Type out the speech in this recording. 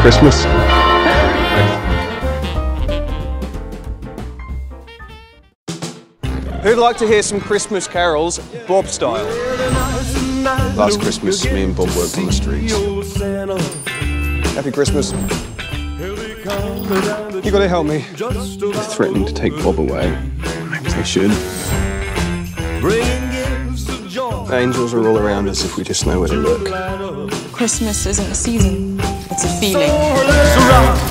Christmas. Who'd like to hear some Christmas carols, Bob style? Last Christmas, me and Bob worked on the streets. Happy Christmas. You gotta help me. They're threatening to take Bob away. Maybe they should. Angels are all around us if we just know where to look. Christmas isn't a season, it's a feeling.